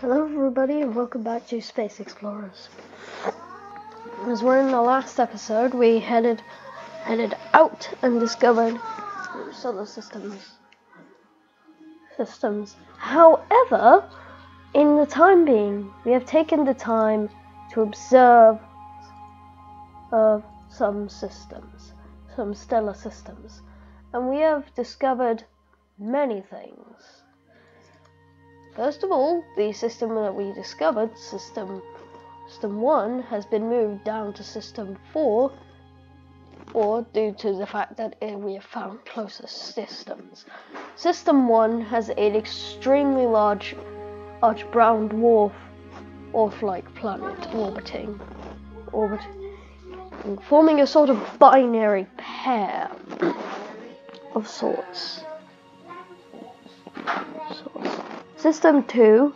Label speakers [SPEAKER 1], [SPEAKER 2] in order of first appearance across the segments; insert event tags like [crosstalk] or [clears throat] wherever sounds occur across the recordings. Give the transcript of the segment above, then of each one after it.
[SPEAKER 1] Hello, everybody, and welcome back to Space Explorers. As we're in the last episode, we headed headed out and discovered solar systems. Systems. However, in the time being, we have taken the time to observe of some systems, some stellar systems, and we have discovered many things. First of all, the system that we discovered, system system 1, has been moved down to system 4, or due to the fact that uh, we have found closer systems. System 1 has an extremely large, large brown dwarf, dwarf-like planet orbiting, orbiting, forming a sort of binary pair [clears throat] of sorts. System 2,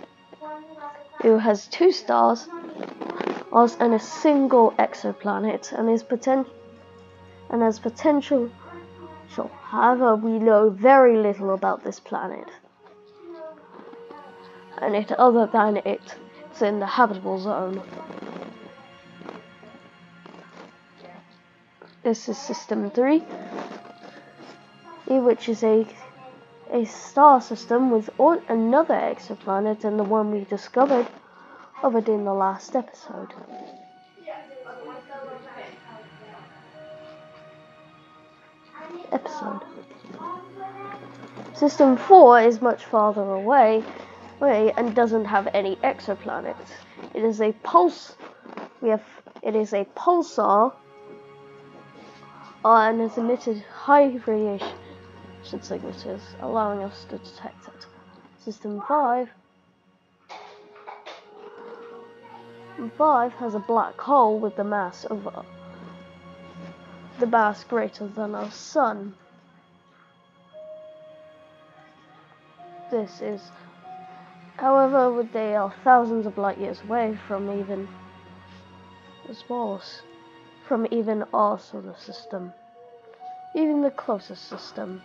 [SPEAKER 1] who has two stars and a single exoplanet and is poten- and has potential. However, we know very little about this planet. And it, other than it, it's in the habitable zone. This is System 3, which is a a star system with another exoplanet than the one we discovered it in the last episode. Episode. System 4 is much farther away, and doesn't have any exoplanets. It is a pulse. We have. It is a pulsar and has emitted high radiation signatures, allowing us to detect it. System 5 5 has a black hole with the mass of uh, the mass greater than our sun. This is, however, they are thousands of light years away from even the smallest, from even our solar system, even the closest system.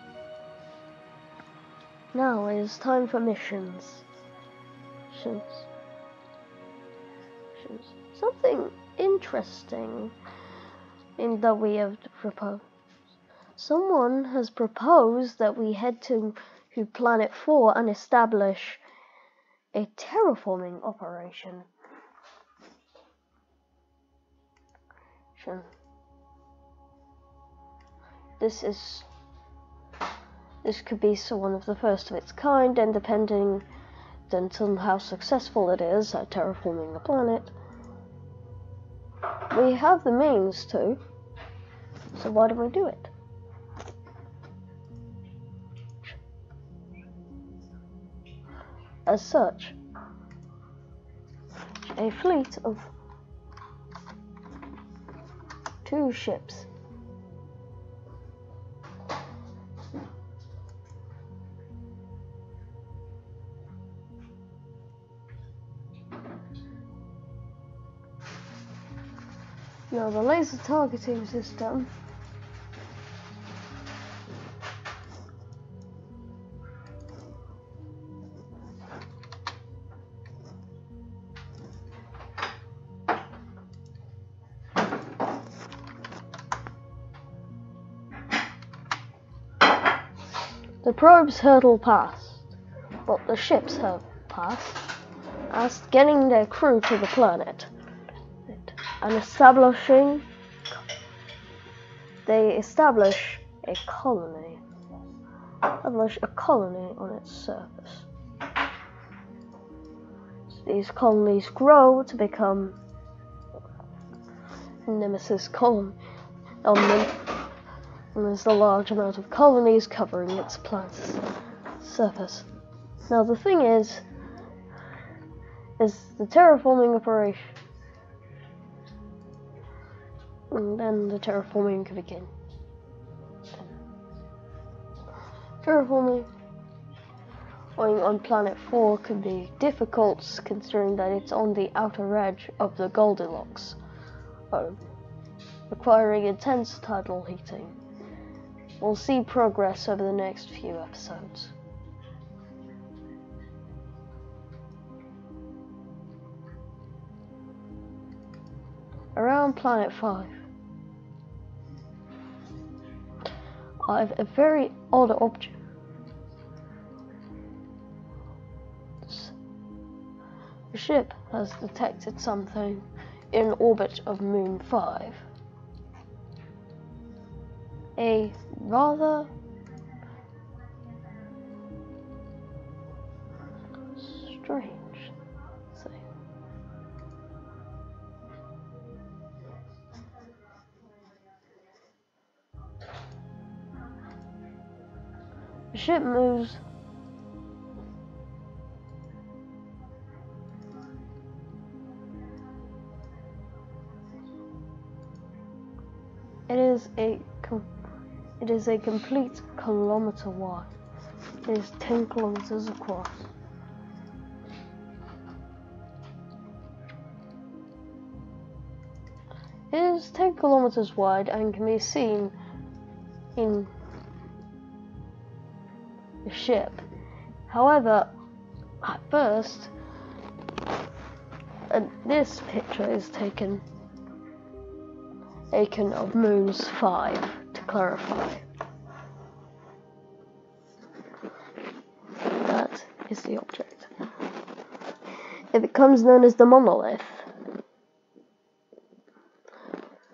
[SPEAKER 1] Now it is time for missions. Missions. Missions. Something interesting in that we have proposed. Someone has proposed that we head to, to Planet 4 and establish a terraforming operation. This is this could be one of the first of its kind, and depending on how successful it is at terraforming the planet, we have the means to. So why don't we do it? As such, a fleet of two ships The laser targeting system. The probes hurdle past, but the ships have passed, as getting their crew to the planet and establishing they establish a colony. Establish a colony on its surface. So these colonies grow to become nemesis colony and there's a large amount of colonies covering its planet's surface. Now the thing is is the terraforming operation and then the terraforming could begin. Terraforming on planet 4 could be difficult considering that it's on the outer edge of the Goldilocks, um, requiring intense tidal heating. We'll see progress over the next few episodes. Around planet 5, Have a very odd object. The ship has detected something in orbit of Moon 5. A rather ship moves It is a it is a complete kilometer wide. It is 10 kilometers across. It is 10 kilometers wide and can be seen in the ship. However, at first, uh, this picture is taken taken of Moons 5 to clarify. That is the object. It becomes known as the monolith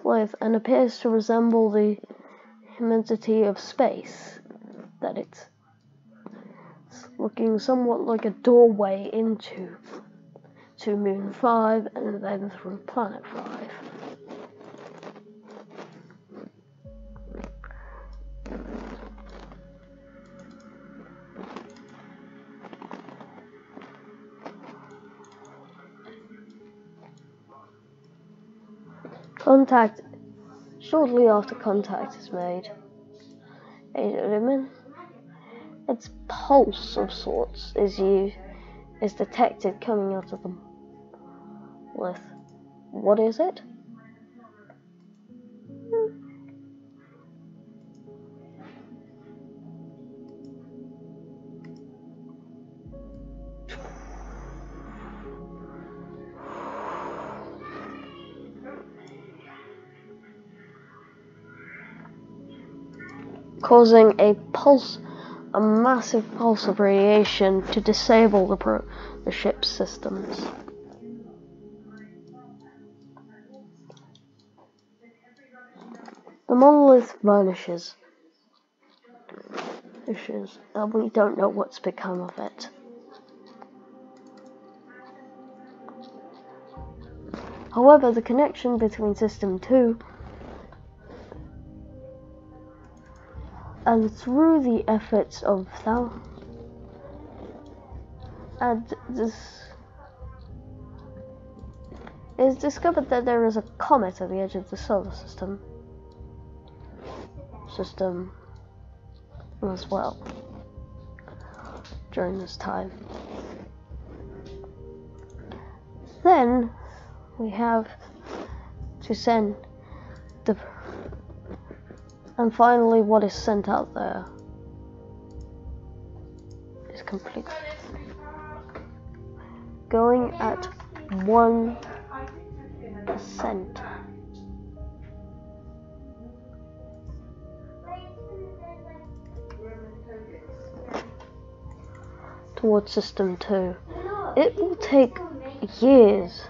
[SPEAKER 1] with and appears to resemble the immensity of space that it's looking somewhat like a doorway into to moon 5 and then through planet 5 Contact shortly after contact is made. A its pulse of sorts is you is detected coming out of them. With what is it? Hmm. causing a pulse, a massive pulse of radiation to disable the, the ship's systems. The monolith vanishes. Vanishes, and we don't know what's become of it. However, the connection between System 2 and through the efforts of thou and this it is discovered that there is a comet at the edge of the solar system system as well during this time. Then we have to send the and finally, what is sent out there is complete. Going at one percent. Towards system two. It will take years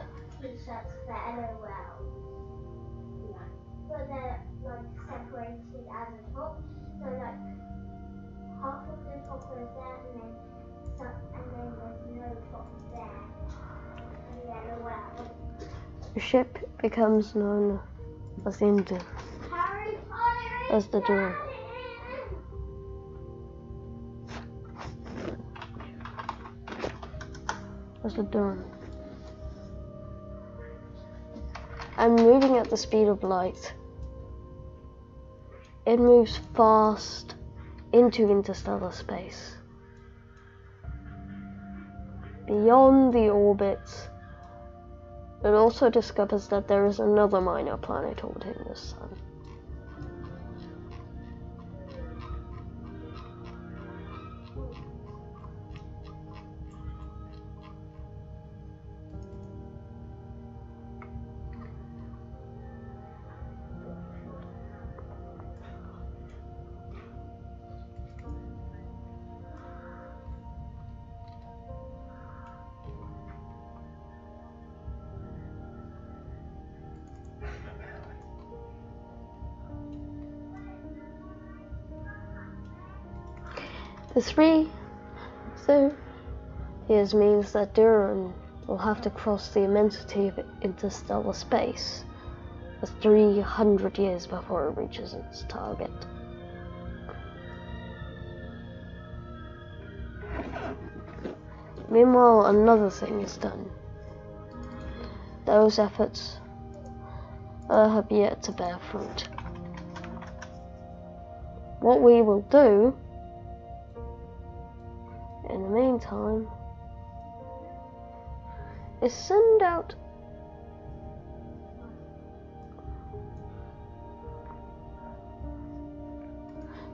[SPEAKER 1] ship becomes known as the Indian, as the door. As the dawn. And moving at the speed of light, it moves fast into interstellar space. Beyond the orbits it also discovers that there is another minor planet orbiting the Sun. The three years means that Duran will have to cross the immensity of interstellar space for 300 years before it reaches its target. Meanwhile, another thing is done. Those efforts uh, have yet to bear fruit. What we will do in the meantime. Is send out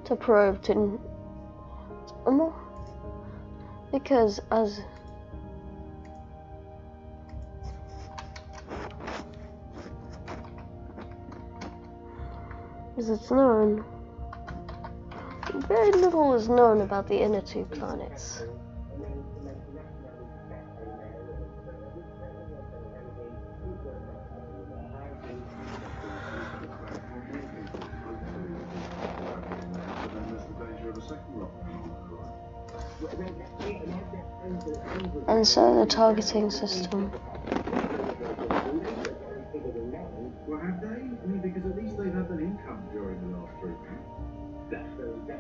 [SPEAKER 1] to probe to because as as it's known very little is known about the inner two planets. And so the targeting system.
[SPEAKER 2] Well, have they? I mean, because at least they've had an income during the last three months.
[SPEAKER 3] That's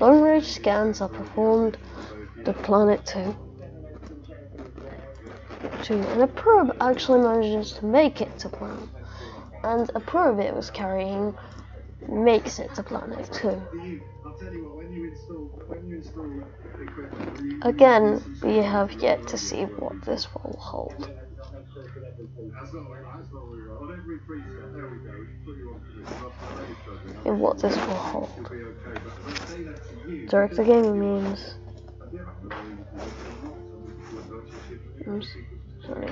[SPEAKER 1] Long range scans are performed the planet 2. Two, and a probe actually manages to make it to planet. And a probe it was carrying makes it to planet 2.
[SPEAKER 2] You, I'll tell you what, when you install, when you install equipment, you,
[SPEAKER 1] Again, we have yet to see what this will hold. And what this will hold.
[SPEAKER 2] You.
[SPEAKER 1] Director gaming means I'm sorry.